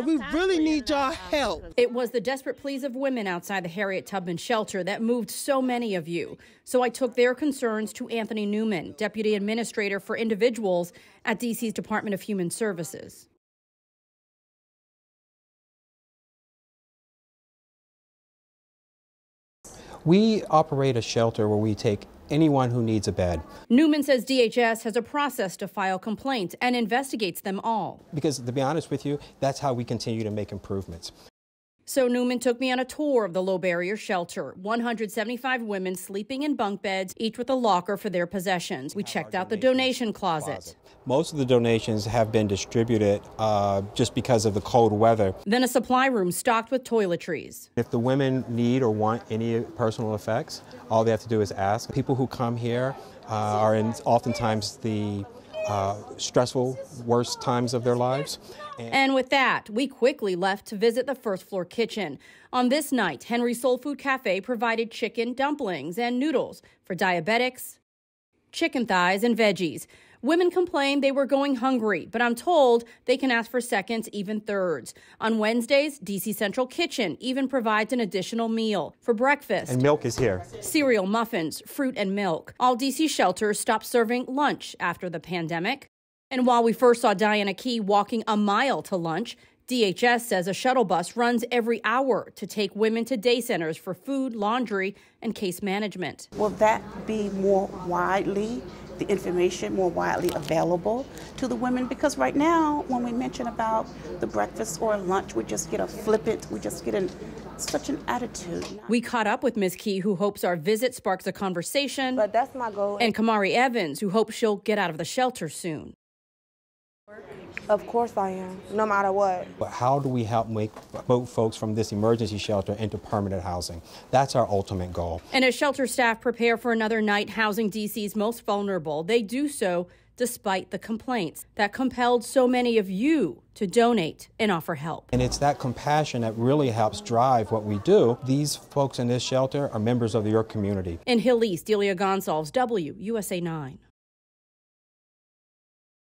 We really need your help. It was the desperate pleas of women outside the Harriet Tubman shelter that moved so many of you. So I took their concerns to Anthony Newman, Deputy Administrator for Individuals at DC's Department of Human Services. We operate a shelter where we take anyone who needs a bed. Newman says DHS has a process to file complaints and investigates them all. Because to be honest with you, that's how we continue to make improvements. So Newman took me on a tour of the low barrier shelter. 175 women sleeping in bunk beds, each with a locker for their possessions. We checked out the donation closet. Most of the donations have been distributed uh, just because of the cold weather. Then a supply room stocked with toiletries. If the women need or want any personal effects, all they have to do is ask. People who come here uh, are in oftentimes the uh, stressful, worst times of their lives. And, and with that, we quickly left to visit the first floor kitchen. On this night, Henry Soul Food Cafe provided chicken dumplings and noodles for diabetics, chicken thighs, and veggies. Women complained they were going hungry, but I'm told they can ask for seconds, even thirds. On Wednesdays, DC Central Kitchen even provides an additional meal for breakfast. And milk is here. Cereal, muffins, fruit, and milk. All DC shelters stopped serving lunch after the pandemic. And while we first saw Diana Key walking a mile to lunch, DHS says a shuttle bus runs every hour to take women to day centers for food, laundry, and case management. Will that be more widely the information more widely available to the women? Because right now when we mention about the breakfast or lunch we just get a flippant we just get an such an attitude. We caught up with ms key who hopes our visit sparks a conversation. But that's my goal. And kamari evans who hopes she'll get out of the shelter soon of course I am, no matter what. But how do we help make both folks from this emergency shelter into permanent housing? That's our ultimate goal. And as shelter staff prepare for another night housing DC's most vulnerable, they do so despite the complaints that compelled so many of you to donate and offer help. And it's that compassion that really helps drive what we do. These folks in this shelter are members of your community. In Hill East, Delia Gonçalves, WUSA 9.